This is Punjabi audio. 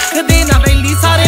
ਰੱਖਦੇ ਨਾ ਵੈਲੀ ਸਾਰੇ